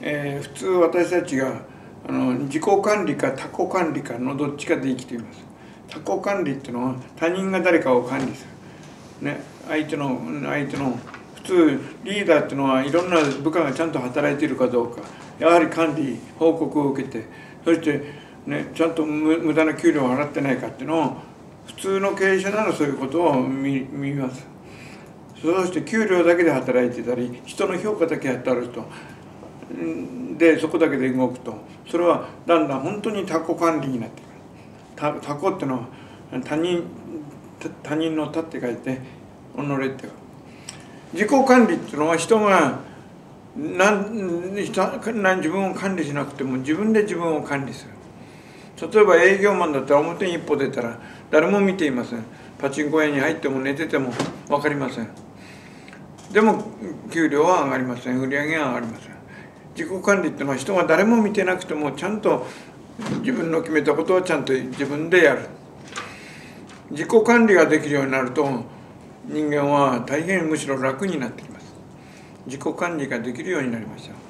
えー、普通私たちがあの自己管理か他己管理かのどっちかで生きています。他己管理っていうのは他人が誰かを管理する、ね、相手の相手の普通リーダーっていうのはいろんな部下がちゃんと働いているかどうか。やはり管理報告を受けて。そして、ね、ちゃんと無駄な給料を払ってないかっていうのを普通の経営者ならそういうことを見見ます。そして給料だけで働いてたり人の評価だけやってある人でそこだけで動くと。それはだんだん本当に他己管理になってくる。他己っていうのは他人他人の他って書いて己って自己管理っていうのは人が何自分を管理しなくても自分で自分を管理する。例えば営業マンだったら表に一歩出たら誰も見ていません。パチンコ屋に入っても寝てても分かりません。でも給料は上がりません。売り上げは上がりません。自己管理っていうのは人が誰も見てなくてもちゃんと自分の決めたことはちゃんと自分でやる。自己管理ができるようになると人間は大変むしろ楽になってきます。自己管理ができるようになりました。